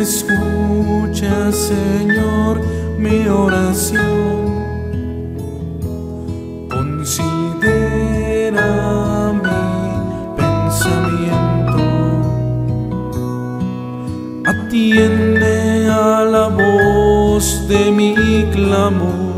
Escucha, Señor, mi oración. Considera mi pensamiento. Atiende a la voz de mi clamor.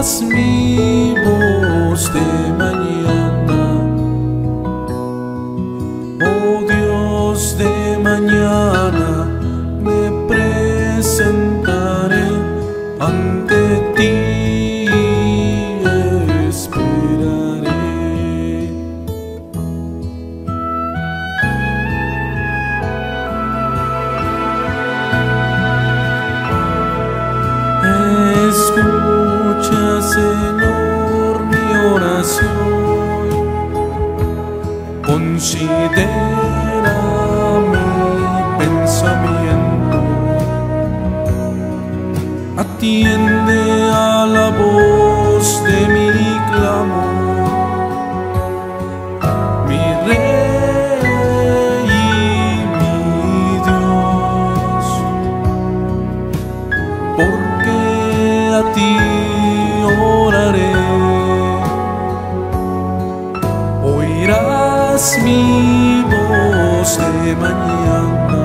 Oirás mi voz de mañana, oh Dios de mañana, me presentaré ante ti. Escucha, Señor, mi oración. Considera mi pensamiento. Atiende a la voz de mi clamor. Mi ti oraré. Oirás mi voz de mañana,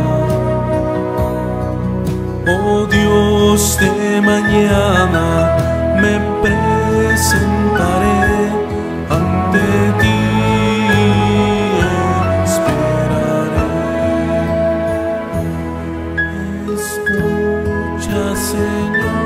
oh Dios de mañana, me presentaré ante ti. Esperaré. Señor.